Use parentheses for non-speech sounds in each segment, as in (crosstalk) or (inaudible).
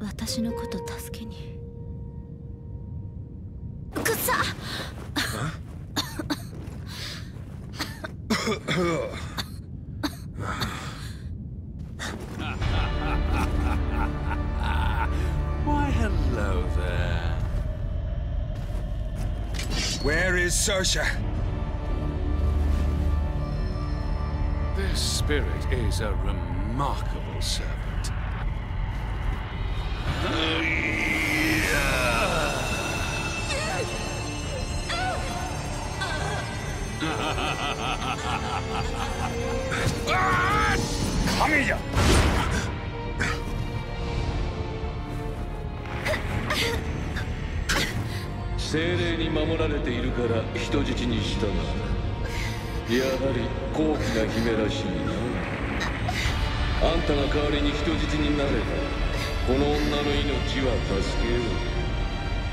私のこ (laughs) is Sersha? This spirit is a remarkable servant. Ah! 神精霊に守られているから人質にしたがやはり高貴な姫らしいな。あんたが代わりに人質になればこの女の命は助けよ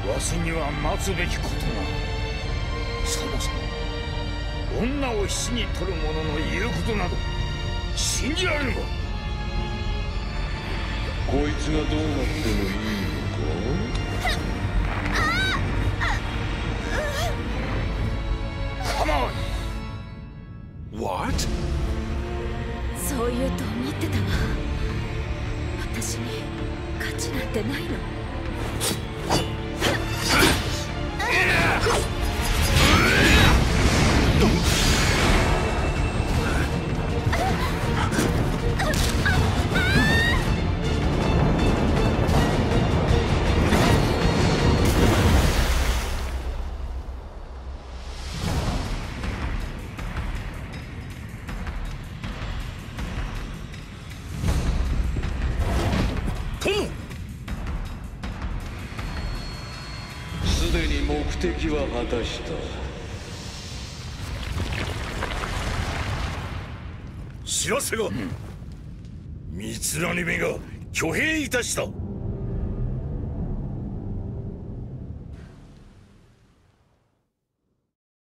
う。わしには待つべきことが。そもそも女を死に取る者の言うことなど信じられぬわ。こいつがどうなってもいいのか？価値なんてないの。的は果たした。知らせが。三つ編み目が挙兵いたした